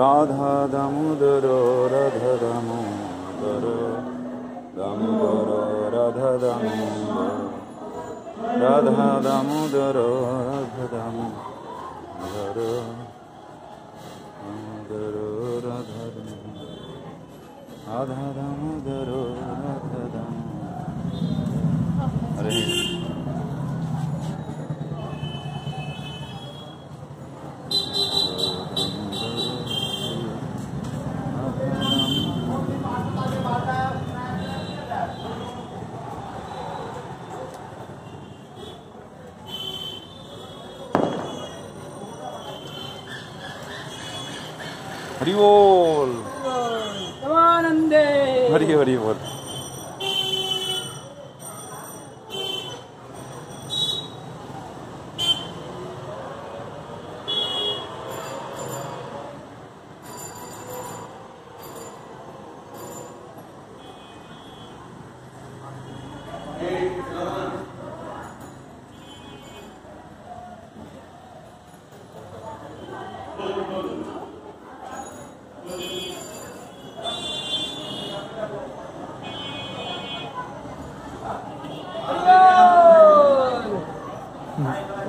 রাধা দামোদর রাধা দামোদর দামোদর রাধা দামোদর রাধা দামোদর রাধা দামোদর দামোদর রাধা রাধা দামোদর রাধা দামোদর হরে हरि बोल हरि हरि बोल Thank you. Mm-hmm.